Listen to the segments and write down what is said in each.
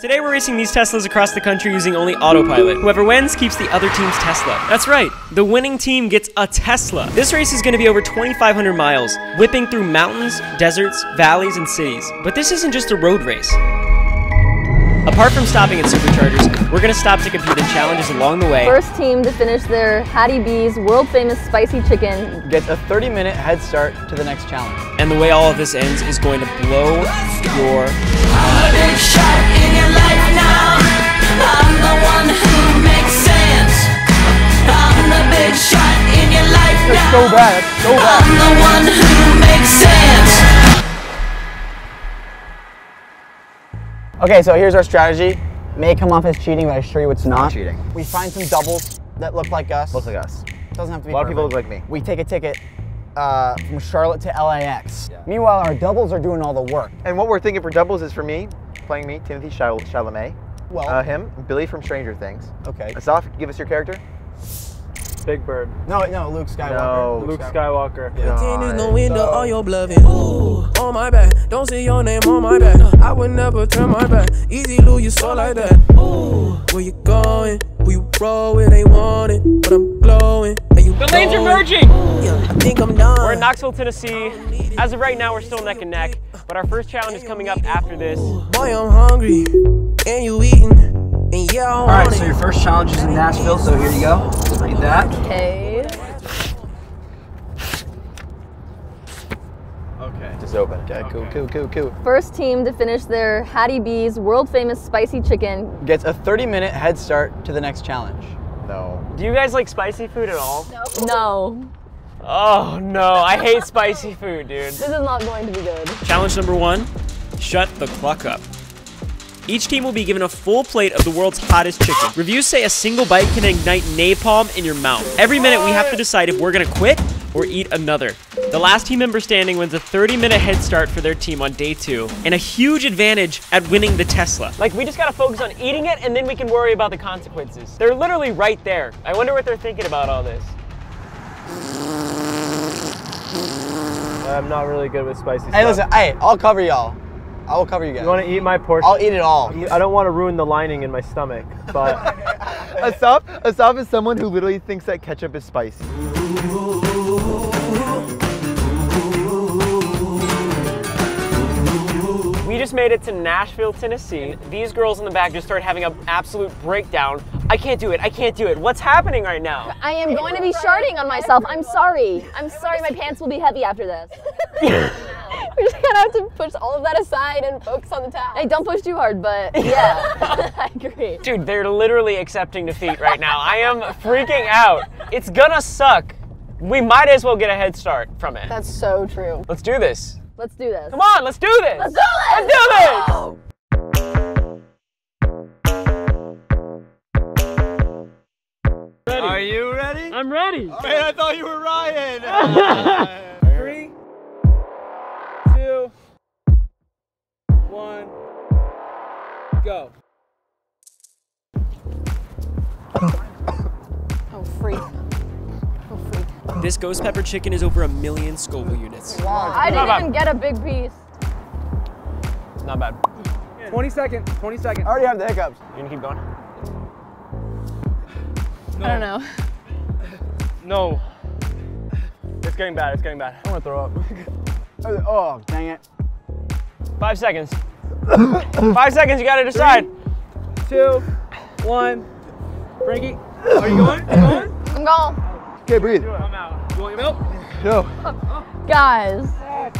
Today we're racing these Teslas across the country using only autopilot. Whoever wins keeps the other team's Tesla. That's right, the winning team gets a Tesla. This race is going to be over 2,500 miles, whipping through mountains, deserts, valleys, and cities. But this isn't just a road race. Apart from stopping at superchargers, we're going to stop to compete in challenges along the way. First team to finish their Hattie B's world famous spicy chicken gets a 30 minute head start to the next challenge. And the way all of this ends is going to blow your That's so bad. That's so bad. I'm the one who makes sense. Okay, so here's our strategy. May come off as cheating, but I assure you it's not. cheating. We find some doubles that look like us. Looks like us. Doesn't have to be A lot of people look like me. We take a ticket uh, from Charlotte to LAX. Meanwhile, our doubles are doing all the work. And what we're thinking for doubles is for me, playing me, Timothée Chal- Chalamet. Well- uh, him, Billy from Stranger Things. Okay. Asaf, give us your character. Big Bird. No, no, Luke Skywalker. No. Luke Skywalker. Ain't no window on your bluffing. Ooh, on my back. Don't say your name on my back. I would never turn my back. Easy, lose you so like that. Ooh, where you going? Who you roll with? They want it, but I'm glowing. And you The lanes are merging! I think I'm done. We're in Knoxville, Tennessee. As of right now, we're still neck and neck, but our first challenge is coming up after this. Boy, I'm hungry, and you eating, and yeah, I All want so your first challenge is in Nashville, so here you go. Read that. Okay. Okay. Just open. Okay, cool, cool, cool, cool. First team to finish their Hattie B's world famous spicy chicken Gets a 30 minute head start to the next challenge. No. Do you guys like spicy food at all? No. Oh no, I hate spicy food, dude. This is not going to be good. Challenge number one shut the cluck up. Each team will be given a full plate of the world's hottest chicken. Reviews say a single bite can ignite napalm in your mouth. Every minute we have to decide if we're gonna quit or eat another. The last team member standing wins a 30 minute head start for their team on day two and a huge advantage at winning the Tesla. Like, we just gotta focus on eating it and then we can worry about the consequences. They're literally right there. I wonder what they're thinking about all this. I'm not really good with spicy stuff. Hey, listen, hey, I'll cover y'all. I will cover you guys. You want to eat my portion? I'll eat it all. I don't want to ruin the lining in my stomach, but Asaf, Asaf is someone who literally thinks that ketchup is spicy. Just made it to Nashville, Tennessee. These girls in the back just started having an absolute breakdown. I can't do it. I can't do it. What's happening right now? I am going to be sharding on myself. I'm sorry. I'm sorry. My pants will be heavy after this. We're just gonna have to push all of that aside and focus on the task. Hey, don't push too hard, but yeah, I agree. Dude, they're literally accepting defeat right now. I am freaking out. It's gonna suck. We might as well get a head start from it. That's so true. Let's do this. Let's do this. Come on, let's do this. Let's do this. Let's do this. Are you ready? I'm ready. Man, I thought you were Ryan. three, two, one, go. Oh freak. Freak. This ghost pepper chicken is over a million Scoville units. I didn't even get a big piece. Not bad. 20 seconds. 20 seconds. I already have the hiccups. You gonna keep going? I don't know. No. It's getting bad. It's getting bad. I want to throw up. oh, dang it. Five seconds. Five seconds, you gotta decide. Two, one. Frankie, are you going? You going? I'm going. Okay, breathe. I'm out. You want your milk? No. Guys, I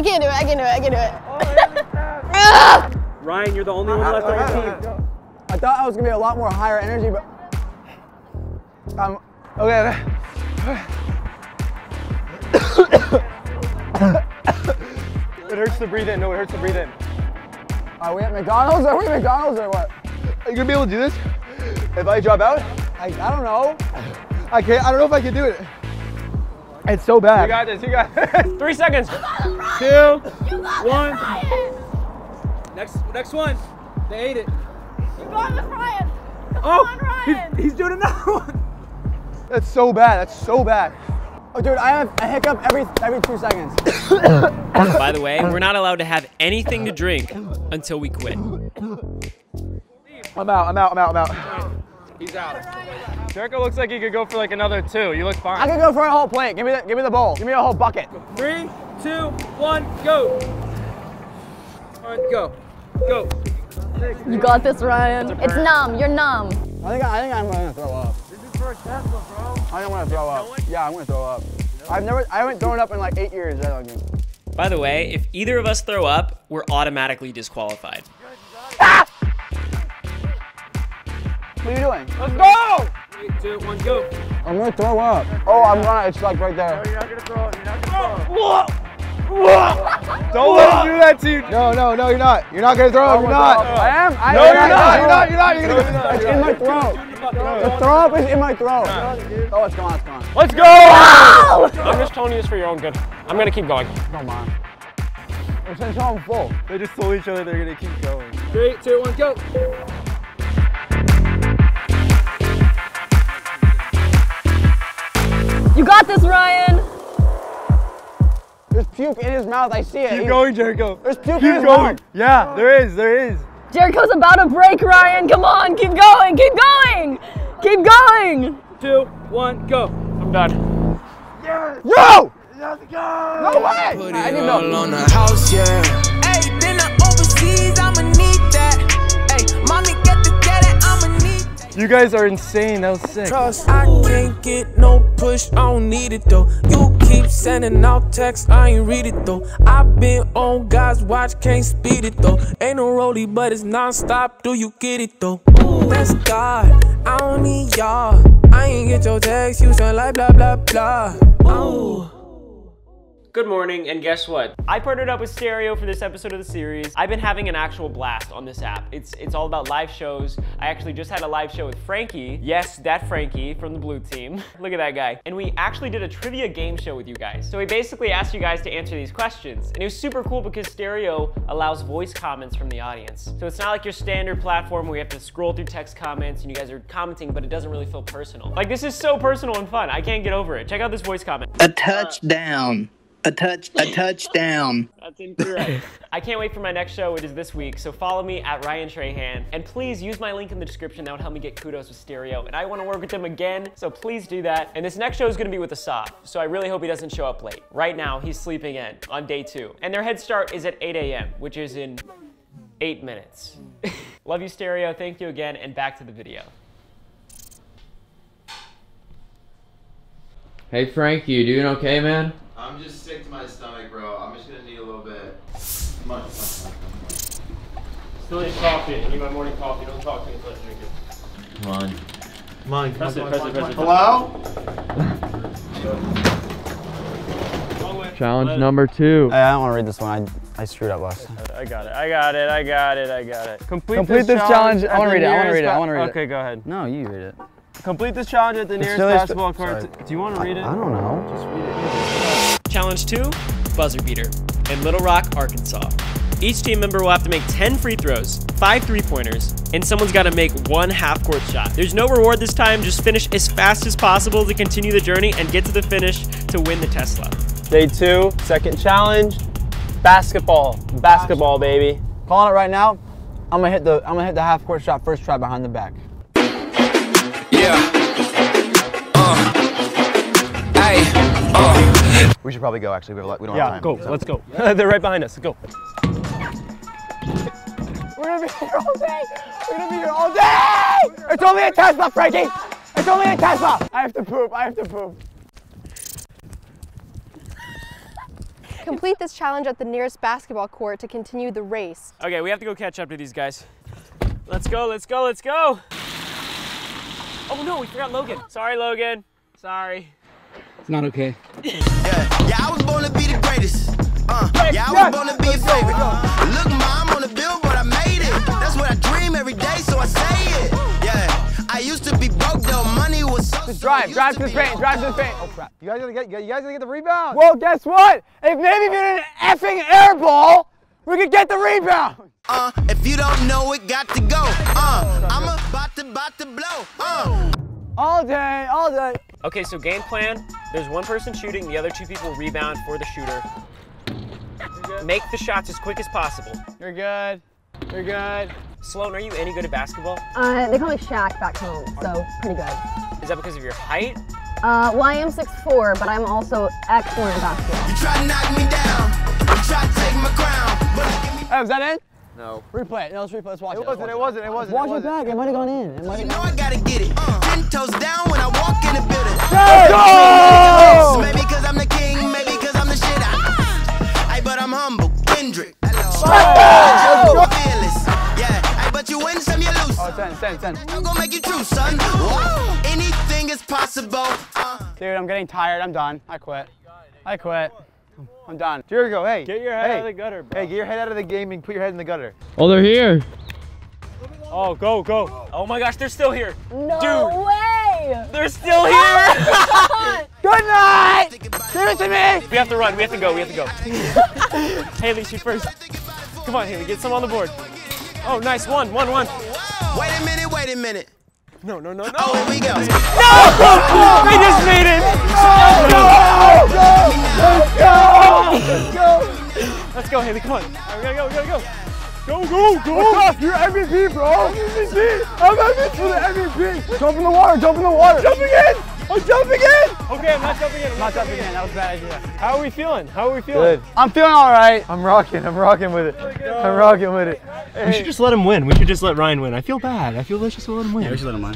can't do it. I can't do it. I can't do it. Ryan, you're the only one left on your team. I thought I was gonna be a lot more higher energy, but um, okay. It hurts to breathe in. No, it hurts to breathe in. Are we at McDonald's? Are we at McDonald's or what? Are you gonna be able to do this? If I drop out? I, I don't know. I can't. I don't know if I can do it. It's so bad. You got this. You got this. Three seconds. Two, one. Next, next one. They ate it. You got with Ryan. Come oh, on, Ryan. he's, he's doing another one. That's so bad. That's so bad. Oh, dude, I have a hiccup every every two seconds. By the way, we're not allowed to have anything to drink until we quit. I'm out, I'm out, I'm out, I'm out. He's out. Jericho looks like he could go for like another two. You look fine. I fine. can go for a whole plate. Give me the, give me the bowl. Give me a whole bucket. Three, two, one, go. All right, go. Go. You got this, Ryan. It's numb. You're numb. I think I, I think I'm gonna throw up. This is for a Tesla, bro. I think I'm gonna throw up. Yeah, I'm gonna throw up. I've never, I haven't thrown up in like eight years. I don't think. By the way, if either of us throw up, we're automatically disqualified. Ah! What are you doing? Let's go. Three, two, one, go. I'm gonna throw up. Oh, I'm gonna. It's like right there. You're not gonna throw it. You're not gonna throw it. Don't let him do that to you. No, no, no, you're not. You're not gonna throw up, you're not. I am. I No, am. you're not, you're not, you're not, you're gonna It's in my throat. The throw up is in my throat. Oh, it's gone. It's gone. Let's go. I'm just telling you this for your own good. I'm gonna keep going. Come on. It's in so full. They just told each other they're gonna keep going. Three, two, one, go. You got this, Ryan. There's puke in his mouth. I see it. Keep He- going, Jericho. There's puke Keep in his going. mouth. Yeah, there is, there is. Jericho's about to break, Ryan. Come on, keep going, keep going, keep going. Two, one, go. I'm done. Yo! No way! Put I it need all milk. on the house, yeah. Hey, then the overseas, You guys are insane. That was sick. Trust, I can't get no push, I don't need it though. You keep sending out texts, I ain't read it though. i been on God's watch, can't speed it though. Ain't no rollie, but it's non-stop, do you get it though? Ooh, that's God, I don't need y'all. I ain't get your text, you sound like blah blah blah. Ooh. Good morning, and guess what? I partnered up with Stereo for this episode of the series. I've been having an actual blast on this app. It's it's all about live shows. I actually just had a live show with Frankie. Yes, that Frankie from the blue team. Look at that guy. And we actually did a trivia game show with you guys. So we basically asked you guys to answer these questions. And it was super cool because Stereo allows voice comments from the audience. So it's not like your standard platform where you have to scroll through text comments and you guys are commenting, but it doesn't really feel personal. Like this is so personal and fun. I can't get over it. Check out this voice comment. A touchdown. A touch a touchdown. That's incorrect. I can't wait for my next show, which is this week. So follow me at Ryan Trahan. And please use my link in the description. That would help me get kudos with Stereo. And I want to work with them again. So please do that. And this next show is going to be with Asaf. So I really hope he doesn't show up late. Right now, he's sleeping in on day two. And their head start is at 8 a.m., which is in eight minutes. Love you, Stereo. Thank you again. And back to the video. Hey Frankie, you doing okay, man? I'm just sick to my stomach, bro. I'm just gonna need a little bit. Come on, come on, come on, come Still need coffee. I need my morning coffee. Don't talk to me until I drink it. on. Come on. Come on, come Press it, on, press come it, on, press come it. on. Hello? Challenge number two. I don't want to read this one. I, I screwed up last time. I got it. I got it. I got it. I got it. Complete, Complete this challenge. I wanna read it, I wanna read it, I wanna read it. Okay, go ahead. No, you read it. Complete this challenge at the nearest basketball court. Do you want to read it? I don't know. Just read it. Challenge two, buzzer beater in Little Rock, Arkansas. Each team member will have to make 10 free throws, 5 three pointers, and someone's got to make one half court shot. There's no reward this time, just finish as fast as possible to continue the journey and get to the finish to win the Tesla. Day two, second challenge. Basketball. Basketball, baby. Calling it right now. I'm gonna hit the I'm gonna hit the half court shot first try behind the back. Yeah. Uh. Hey. Uh. We should probably go, actually. We, have a lot, we don't Yeah, have time. go. so. Let's go. They're right behind us. Go. We're gonna be here all day. We're gonna be here all day. It's only a Tesla, Frankie. It's only a Tesla. I have to poop. I have to poop. Complete this challenge at the nearest basketball court to continue the race. Okay, we have to go catch up to these guys. Let's go, let's go, let's go. Oh no, we forgot Logan. Sorry, Logan. Sorry. It's not okay. Yeah, yeah, I was born to be the greatest. Uh, yeah, I was born to be a favorite. Look, mom, on the billboard, I made it. That's what I dream every day, so I say it. Yeah, I used to be broke though, money was so. Just drive. used Drive to to the paint. Drive to the paint. Oh crap. You guys gotta get, you guys gotta get the rebound. Well, guess what? If maybe if you did an effing air ball, we could get the rebound. Uh, if you don't know it, got to go. Uh, I'm about to, about to blow. Uh. All day, all day. Okay, so game plan. There's one person shooting, the other two people rebound for the shooter. Make the shots as quick as possible. You're good. You're good. Sloane, are you any good at basketball? Uh, they call me Shaq back home, so pretty good. Is that because of your height? Uh, well, I am 6'4", but I'm also excellent at basketball. You try to knock me down. You try to take my crown. But Hey, was that in? No. Replay it. No, let's replay. Let's watch it. It wasn't, it wasn't, it wasn't. Watch it it wasn't. back. It might have gone in. It might you know I gotta get it. Uh, ten toes down when I walk in the building. Go! Maybe cause I'm the king, maybe cause I'm the shit. I, I but I'm humble. Kendrick. Hello. Fearless. Yeah. I but you win some, you lose. Oh, 10, 10, 10. I'm gonna make you true, son. Whoa. Anything is possible. Uh, Dude, I'm getting tired. I'm done. I quit. I quit. I'm done. Jericho, hey. Get your head hey. out of the gutter, bro. Hey, get your head out of the game and put your head in the gutter. Oh, they're here. Oh, go, go. Oh my gosh, they're still here. No Dude. way! They're still here. Oh Good night! Give it to me! we have to run. We have to go. We have to go. Haley, shoot first. Come on, Haley, get some on the board. Oh, nice. One, one, one. wait a minute, wait a minute. No, no, no, no. Oh, here we go. No! We just made it. Let's go, Haley. Come on. All right, we gotta go. We gotta go. Go, go, go. What's up? You're MVP, bro. MVP. I'm MVP for the MVP. Jump in the water. Jump in the water. Jumping in. I'm jumping in. Okay, I'm not jumping in. I'm Not jumping in. That was a bad idea. How are we feeling? How are we feeling? Good. I'm feeling all right. I'm rocking, I'm rocking with it. I'm rocking with it. We should just let him win. We should just let Ryan win. I feel bad. I feel let's just let him win. Yeah, We should let him win.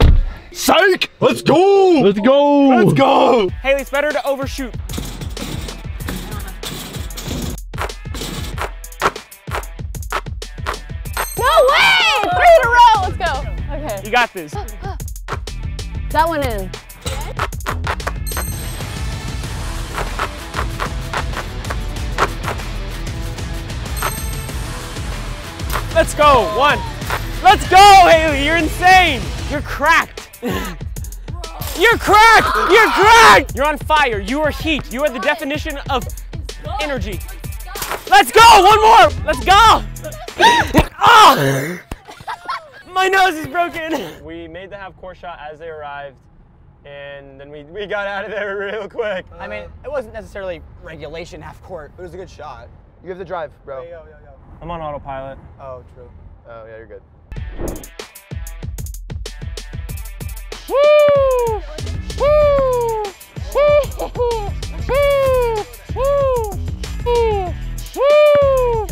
Psych! Let's go! Let's go. Let's go! Haley, it's better to overshoot. No way! Three in a row. Let's go. Okay. You got this. That went in. Let's go. One. Let's go, Haley. You're insane. You're cracked. You're cracked. You're cracked. You're on fire. You are heat. You are the definition of energy. Let's go. One more. Let's go. Ah! My nose is broken. We made the half court shot as they arrived, and then we, we got out of there real quick. I mean, it wasn't necessarily regulation half court. It was a good shot. You have the drive, bro. I'm on autopilot. Oh, true. Oh, yeah, you're good. Woo! Woo! Woo! Woo! Woo! Woo!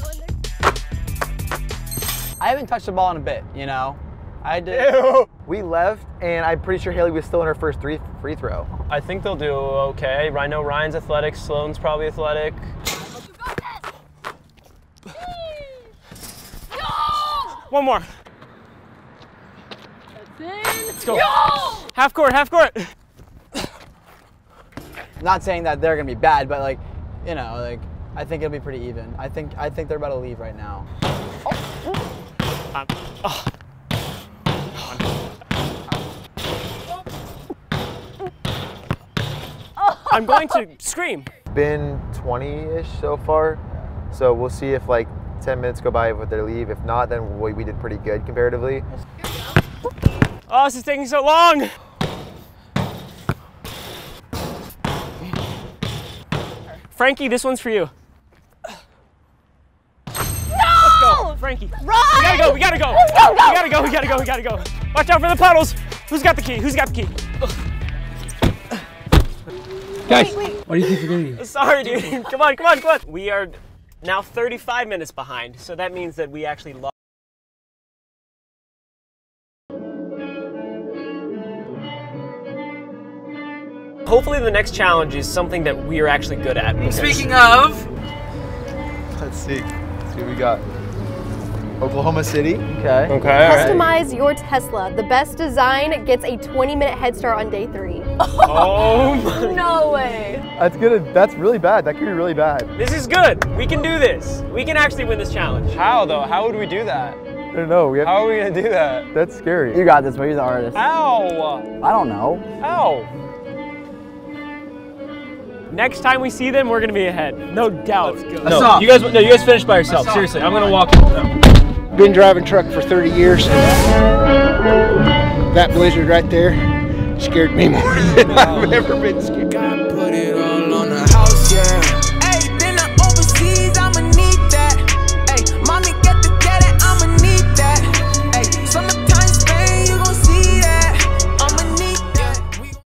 I haven't touched the ball in a bit, you know? I did. Ew. We left, and I'm pretty sure Haley was still in her first three free throw. I think they'll do okay. I know Ryan's athletic, Sloane's probably athletic. One more. Let's go. Half court, half court. Not saying that they're gonna be bad, but like, you know, like I think it'll be pretty even. I think I think they're about to leave right now. Um, oh. I'm going to scream. Been 20-ish so far, so we'll see if like 10 minutes go by with their leave. If not, then we, we did pretty good comparatively. Oh, this is taking so long. Frankie, this one's for you. Let's go, Frankie. Run! We gotta go, we gotta go. Let's go, go. We gotta go, we gotta go, we gotta go. Watch out for the puddles. Who's got the key? Who's got the key? Guys, what do you think you're gonna? Sorry, dude. come on, come on, come on. We are now 35 minutes behind, so that means that we actually lost. Hopefully the next challenge is something that we are actually good at. Speaking of, Let's see. Let's see what we got. Oklahoma City. Okay. Okay, all right. Customize your Tesla. The best design gets a 20 minute head start on day three. Oh my. no way. That's gonna. That's really bad. That could be really bad. This is good. We can do this. We can actually win this challenge. How though? How would we do that? I don't know. We have. How are we gonna do that? That's scary. You got this, but you're the artist. Ow! I don't know. Ow! Next time we see them, we're gonna be ahead. No doubt. No, you guys, no, you guys finish by yourself. Seriously, I'm gonna walk. Been driving truck for 30 years. That blizzard right there scared me more than I've ever been scared.